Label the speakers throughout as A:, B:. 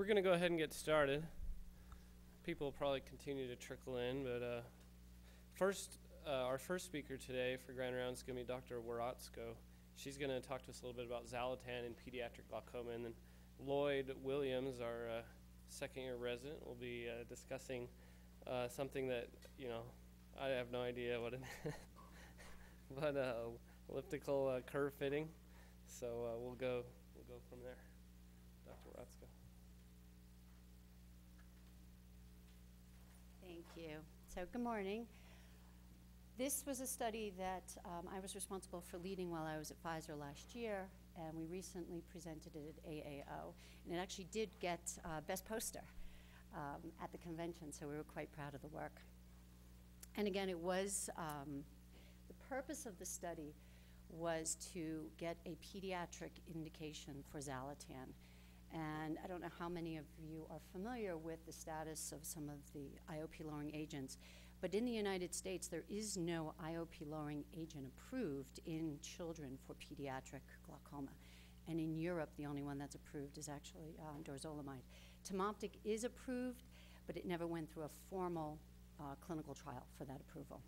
A: we're going to go ahead and get started. People will probably continue to trickle in, but uh, first, uh, our first speaker today for Grand Round is going to be Dr. Wirostko. She's going to talk to us a little bit about Xalatan and pediatric glaucoma, and then Lloyd Williams, our uh, second year resident, will be uh, discussing uh, something that, you know, I have no idea what it is, but uh, elliptical curve fitting. So we'll go we'll go from there. Dr.
B: Wirostko. You. So, good morning. This was a study that um, I was responsible for leading while I was at Pfizer last year, and we recently presented it at AAO. And it actually did get uh, Best Poster um, at the convention, so we were quite proud of the work. And again, it was um, the purpose of the study was to get a pediatric indication for Xalatan. And I don't know how many of you are familiar with the status of some of the IOP lowering agents, but in the United States, there is no IOP lowering agent approved in children for pediatric glaucoma. And in Europe, the only one that's approved is actually uh, dorzolamide. Timoptic is approved, but it never went through a formal uh, clinical trial for that approval.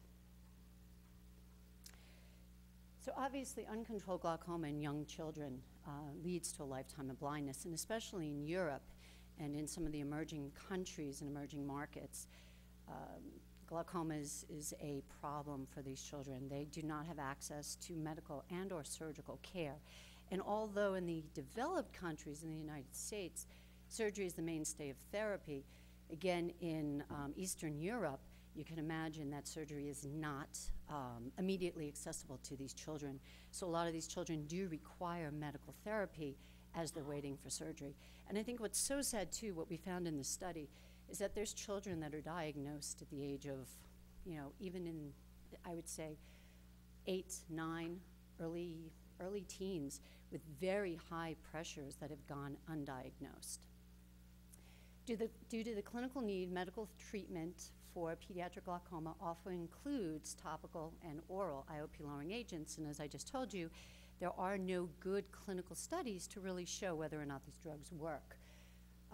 B: So obviously, uncontrolled glaucoma in young children uh, leads to a lifetime of blindness, and especially in Europe and in some of the emerging countries and emerging markets, um, glaucoma is, is a problem for these children. They do not have access to medical and or surgical care. And although in the developed countries in the United States, surgery is the mainstay of therapy, again, in um, Eastern Europe, you can imagine that surgery is not um, immediately accessible to these children. So a lot of these children do require medical therapy as they're waiting for surgery. And I think what's so sad too, what we found in the study, is that there's children that are diagnosed at the age of, you know, even in, I would say, eight, nine, early, early teens with very high pressures that have gone undiagnosed. Due, the, due to the clinical need, medical treatment for pediatric glaucoma often includes topical and oral IOP lowering agents. And as I just told you, there are no good clinical studies to really show whether or not these drugs work.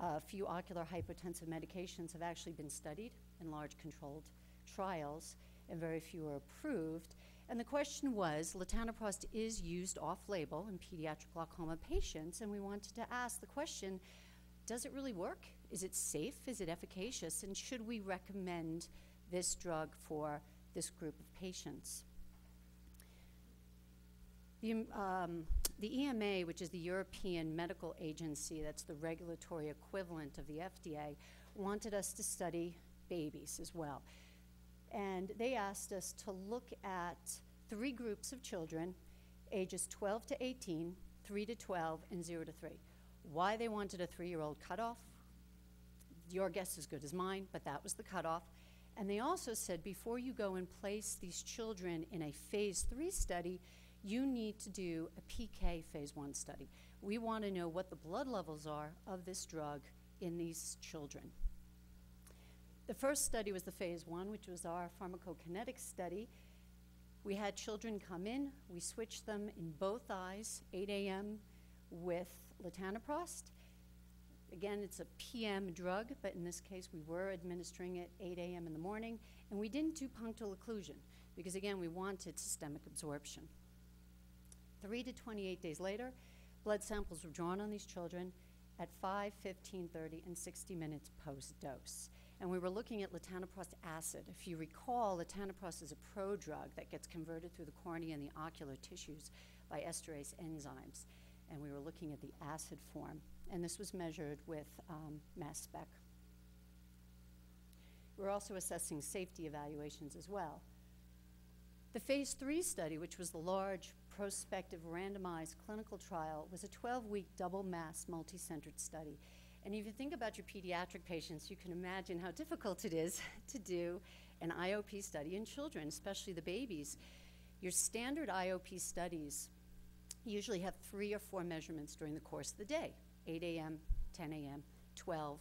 B: A few ocular hypotensive medications have actually been studied in large controlled trials, and very few are approved. And the question was latanoprost is used off label in pediatric glaucoma patients, and we wanted to ask the question does it really work? Is it safe? Is it efficacious? And should we recommend this drug for this group of patients? The, um, the EMA, which is the European Medical Agency, that's the regulatory equivalent of the FDA, wanted us to study babies as well. And they asked us to look at three groups of children, ages 12 to 18, 3 to 12, and 0 to 3. Why they wanted a three year old cutoff, your guess is as good as mine, but that was the cutoff. And they also said before you go and place these children in a phase three study, you need to do a PK phase one study. We want to know what the blood levels are of this drug in these children. The first study was the phase one, which was our pharmacokinetic study. We had children come in, we switched them in both eyes, 8 a.m. with latanoprost, Again, it's a PM drug, but in this case, we were administering it 8 a.m. in the morning, and we didn't do punctal occlusion because, again, we wanted systemic absorption. Three to 28 days later, blood samples were drawn on these children at 5, 15, 30, and 60 minutes post-dose. And we were looking at latanoprost acid. If you recall, latanoprost is a prodrug that gets converted through the cornea and the ocular tissues by esterase enzymes. And we were looking at the acid form and this was measured with um, mass spec. We're also assessing safety evaluations as well. The phase three study, which was the large prospective randomized clinical trial, was a 12 week double mass multi centered study. And if you think about your pediatric patients, you can imagine how difficult it is to do an IOP study in children, especially the babies. Your standard IOP studies usually have three or four measurements during the course of the day 8 a.m., 10 a.m., 12,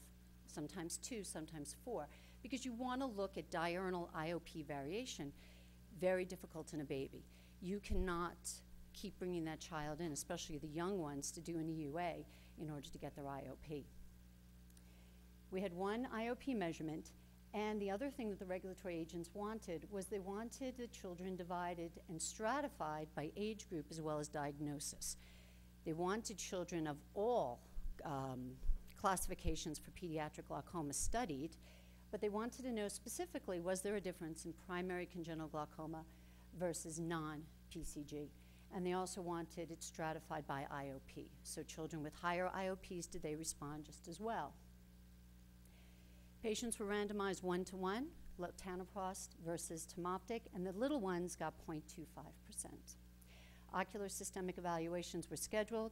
B: sometimes 2, sometimes 4, because you want to look at diurnal IOP variation, very difficult in a baby. You cannot keep bringing that child in, especially the young ones, to do an EUA in order to get their IOP. We had one IOP measurement, and the other thing that the regulatory agents wanted was they wanted the children divided and stratified by age group as well as diagnosis. They wanted children of all um, classifications for pediatric glaucoma studied, but they wanted to know specifically was there a difference in primary congenital glaucoma versus non PCG? And they also wanted it stratified by IOP. So, children with higher IOPs, did they respond just as well? Patients were randomized one to one, latanoprost versus Timoptic, and the little ones got 0.25%. Ocular systemic evaluations were scheduled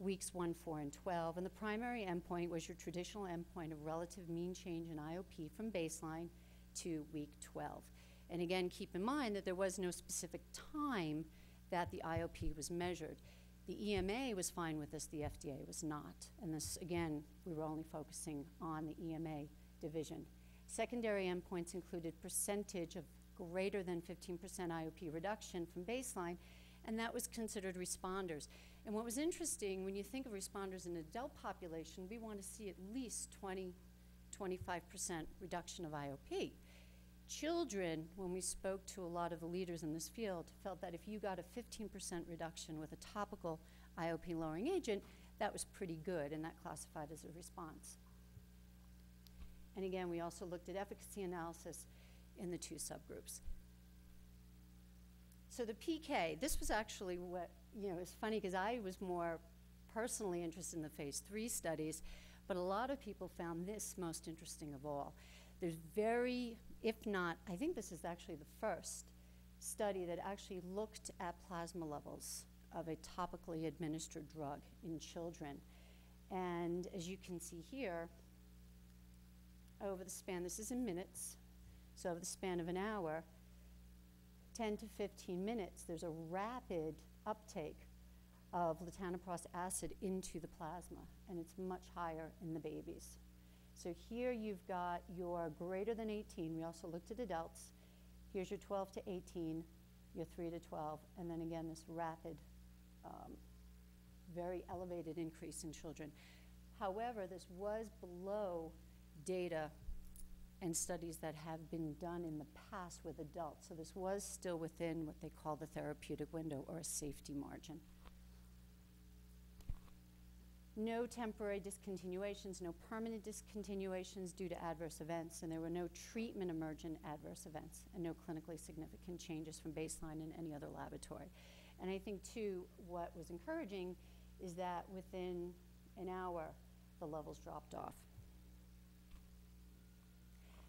B: weeks 1, 4, and 12, and the primary endpoint was your traditional endpoint of relative mean change in IOP from baseline to week 12. And again, keep in mind that there was no specific time that the IOP was measured. The EMA was fine with this, the FDA was not. And this, again, we were only focusing on the EMA division. Secondary endpoints included percentage of greater than 15% IOP reduction from baseline, and that was considered responders. And what was interesting, when you think of responders in adult population, we want to see at least 20, 25% reduction of IOP. Children, when we spoke to a lot of the leaders in this field, felt that if you got a 15% reduction with a topical IOP lowering agent, that was pretty good, and that classified as a response. And again, we also looked at efficacy analysis in the two subgroups. So the PK, this was actually what, you know, it's funny because I was more personally interested in the phase three studies, but a lot of people found this most interesting of all. There's very, if not, I think this is actually the first study that actually looked at plasma levels of a topically administered drug in children. And as you can see here, over the span, this is in minutes, so over the span of an hour, 10 to 15 minutes, there's a rapid uptake of latanoprost acid into the plasma, and it's much higher in the babies. So here you've got your greater than 18. We also looked at adults. Here's your 12 to 18, your 3 to 12, and then again this rapid, um, very elevated increase in children. However, this was below data and studies that have been done in the past with adults. So this was still within what they call the therapeutic window or a safety margin. No temporary discontinuations, no permanent discontinuations due to adverse events, and there were no treatment emergent adverse events, and no clinically significant changes from baseline in any other laboratory. And I think, too, what was encouraging is that within an hour, the levels dropped off.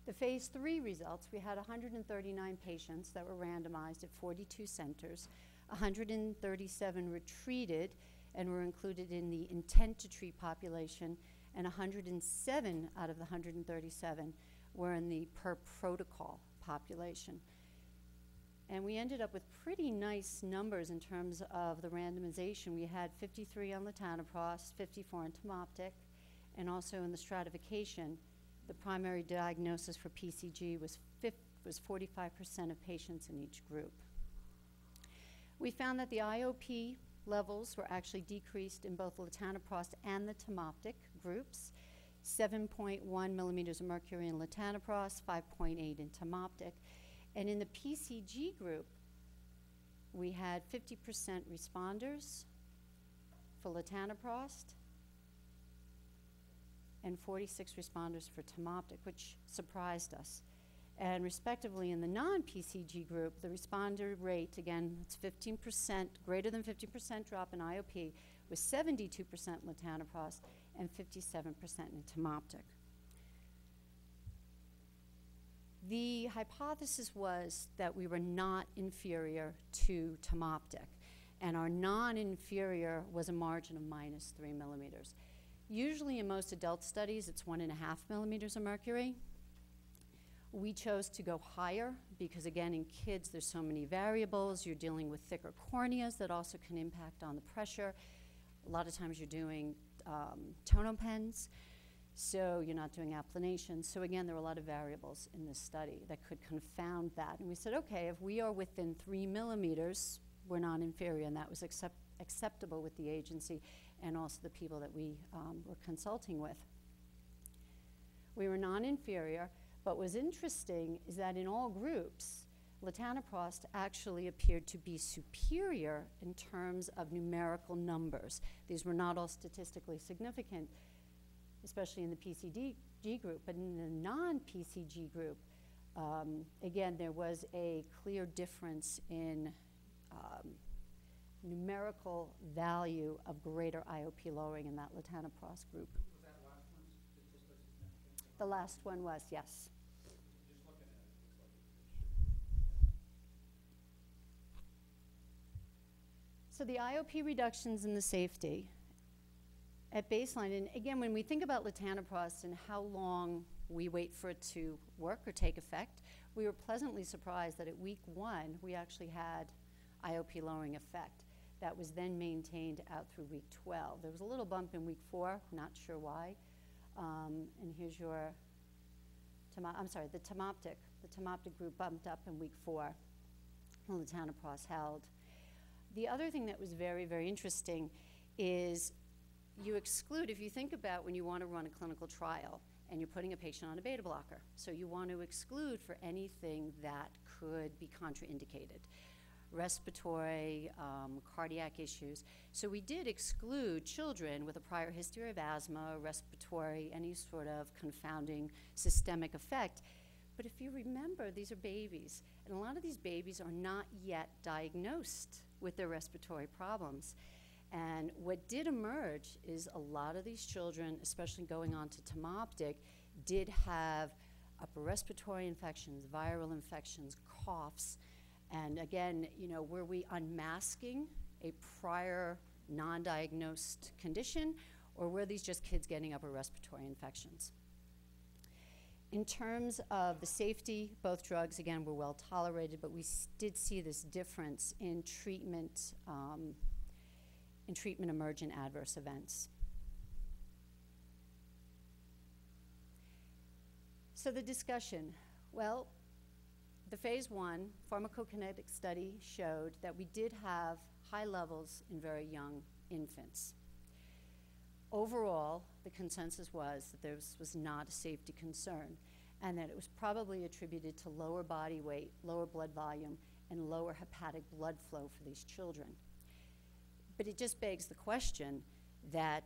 B: The phase three results, we had 139 patients that were randomized at 42 centers. 137 were treated and were included in the intent to treat population, and 107 out of the 137 were in the per protocol population. And we ended up with pretty nice numbers in terms of the randomization. We had 53 on latanoprost, 54 on Timoptic, and also in the stratification, the primary diagnosis for PCG was, was 45% of patients in each group. We found that the IOP levels were actually decreased in both latanoprost and the Timoptic groups. 7.1 millimeters of mercury in latanoprost, 5.8 in Timoptic. And in the PCG group, we had 50% responders for latanoprost and 46 responders for Timoptic, which surprised us. And respectively, in the non PCG group, the responder rate, again, it's 15%, greater than 50% drop in IOP, was 72% in latanoprost and 57% in Timoptic. The hypothesis was that we were not inferior to Timoptic, and our non inferior was a margin of minus three millimeters. Usually in most adult studies, it's one and a half millimeters of mercury. We chose to go higher because, again, in kids, there's so many variables. You're dealing with thicker corneas that also can impact on the pressure. A lot of times you're doing um, tonopens, so you're not doing applanation. So, again, there were a lot of variables in this study that could confound that. And we said, okay, if we are within three millimeters, we're not inferior, and that was accept acceptable with the agency and also the people that we um, were consulting with. We were non-inferior, but what was interesting is that in all groups, latanoprost actually appeared to be superior in terms of numerical numbers. These were not all statistically significant, especially in the PCG group, but in the non-PCG group, um, again, there was a clear difference in um, numerical value of greater IOP lowering in that latanoprost group.
C: Was that last one?
B: The last one was, yes.
C: Just looking at it, it looks like it
B: So the IOP reductions in the safety at baseline, and again, when we think about latanoprost and how long we wait for it to work or take effect, we were pleasantly surprised that at week one, we actually had IOP lowering effect. That was then maintained out through week 12. There was a little bump in week four, not sure why. Um, and here's your, I'm sorry, the Timoptic. The Timoptic group bumped up in week four. And latanoprost held. The other thing that was very, very interesting is you exclude, if you think about when you want to run a clinical trial and you're putting a patient on a beta blocker, so you want to exclude for anything that could be contraindicated respiratory, um, cardiac issues. So we did exclude children with a prior history of asthma, respiratory, any sort of confounding systemic effect. But if you remember, these are babies, and a lot of these babies are not yet diagnosed with their respiratory problems. And what did emerge is a lot of these children, especially going on to Timoptic, did have upper respiratory infections, viral infections, coughs, and again, you know, were we unmasking a prior non diagnosed condition, or were these just kids getting upper respiratory infections? In terms of the safety, both drugs, again, were well tolerated, but we did see this difference in treatment, um, in treatment emergent adverse events. So the discussion, well, the phase one pharmacokinetic study showed that we did have high levels in very young infants. Overall, the consensus was that this was not a safety concern and that it was probably attributed to lower body weight, lower blood volume, and lower hepatic blood flow for these children. But it just begs the question that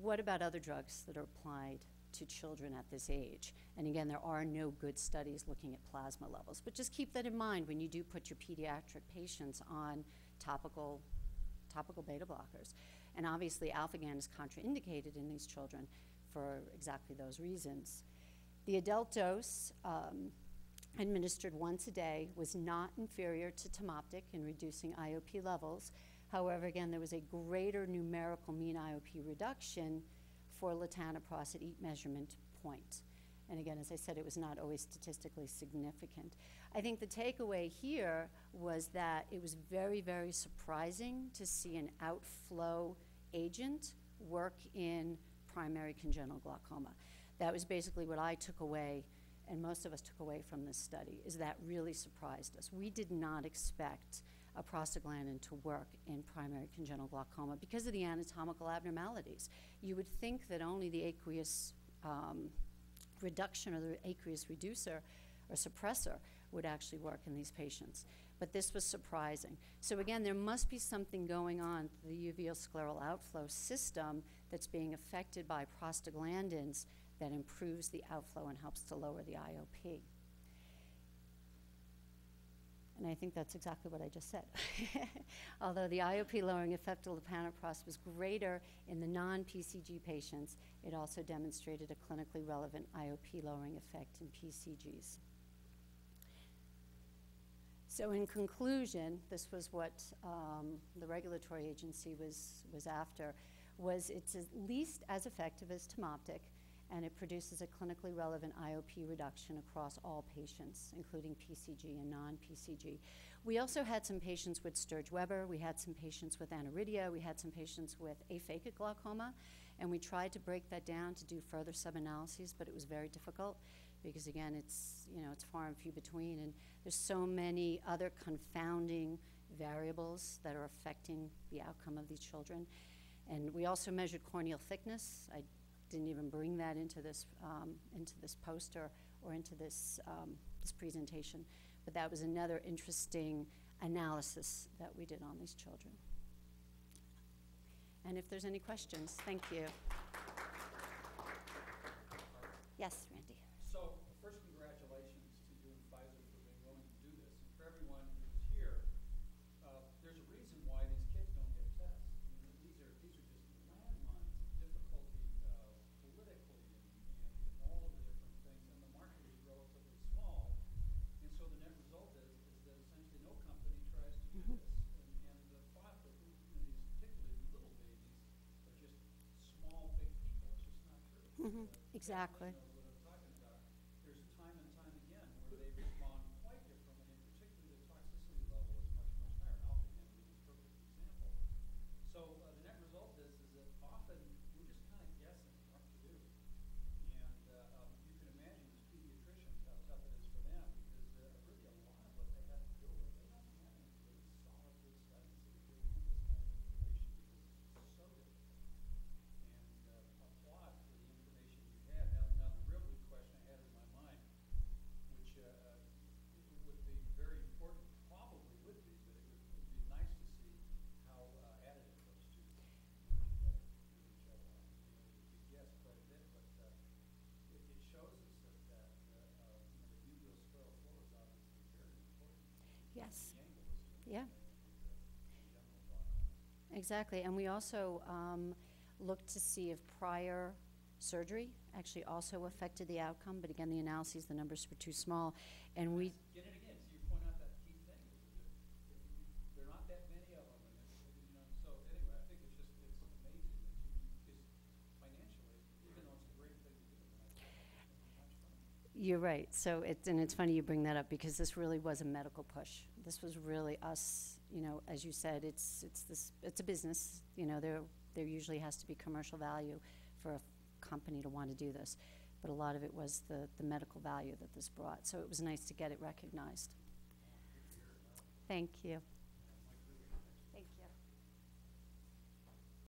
B: what about other drugs that are applied to children at this age. And again, there are no good studies looking at plasma levels. But just keep that in mind when you do put your pediatric patients on topical, topical beta blockers. And obviously, Alphagan is contraindicated in these children for exactly those reasons. The adult dose um, administered once a day was not inferior to Timoptic in reducing IOP levels. However, again, there was a greater numerical mean IOP reduction for latanoprost at each measurement point. And again, as I said, it was not always statistically significant. I think the takeaway here was that it was very, very surprising to see an outflow agent work in primary congenital glaucoma. That was basically what I took away, and most of us took away from this study, is that really surprised us. We did not expect a prostaglandin to work in primary congenital glaucoma because of the anatomical abnormalities. You would think that only the aqueous um, reduction or the aqueous reducer or suppressor would actually work in these patients. But this was surprising. So again, there must be something going on the uveal scleral outflow system that's being affected by prostaglandins that improves the outflow and helps to lower the IOP. And I think that's exactly what I just said. Although the IOP lowering effect of latanoprost was greater in the non PCG patients, it also demonstrated a clinically relevant IOP lowering effect in PCGs. So, in conclusion, this was what um, the regulatory agency was, was after, was it's at least as effective as Timoptic, and it produces a clinically relevant IOP reduction across all patients, including PCG and non-PCG. We also had some patients with Sturge-Weber, we had some patients with aniridia, we had some patients with aphakic glaucoma, and we tried to break that down to do further sub-analyses, but it was very difficult because again, it's, you know, it's far and few between, and there's so many other confounding variables that are affecting the outcome of these children. And we also measured corneal thickness. I didn't even bring that into this, um, into this poster or into this, um, this presentation. But that was another interesting analysis that we did on these children. And if there's any questions, thank you. Yes, Randy?
C: So, first, congratulations to you and Pfizer for being willing to do this. And for everyone who's here, uh, there's a reason why these kids don't get tests. I mean, these are, these are just landmines of difficulty, uh, politically and, and all of the different things. And the market is relatively small. And so the net result is, is that essentially no company tries to do
B: Mhm.
C: this. And, and the thought that, you know, these, particularly these little babies, are just small, big people, it's just not true.
B: Mhm,
C: Uh,
B: exactly.
C: Kathleen knows what I'm talking about. There's time and time again where they respond quite differently, and particularly the toxicity level is much, much higher. Alphagan being a perfect example. So uh, the net result is, is that often we're just kind of guessing what to do. And uh, um, you can imagine as pediatricians how tough it is for them because uh, really a lot of what they have to deal with, they don't have any really solid good studies that are giving them this kind of information because it's so difficult and uh, applaud for the information you had. Now, now the real good question I had in my mind, which uh, uh, it would be very important, probably would be, but it would, it would be nice to see how uh, additive those two move together with each other. I mean, you know, you could guess quite a bit, but uh, it, it shows us that, that uh, uh, you know, the uveal scleral flow is obviously very important.
B: Yes. Yeah. Exactly, and we also um, looked to see if prior surgery actually also affected the outcome, but again, the analyses, the numbers were too small, and we,
C: Get it again, so you point out that key thing, is that there- there are not that many of them, and, it- you know, so anyway, I think it's just, it's amazing that you, because financially, even though it's a great thing to do, and I thought it was gonna be much fun.
B: You're right, so it's, and it's funny you bring that up, because this really was a medical push. This was really us, you know, as you said, it's, it's this, it's a business, you know, there, there usually has to be commercial value for a company to want to do this, but a lot of it was the, the medical value that this brought, so it was nice to get it recognized. Thank you.